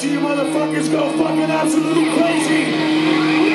see you motherfuckers go fucking absolutely crazy.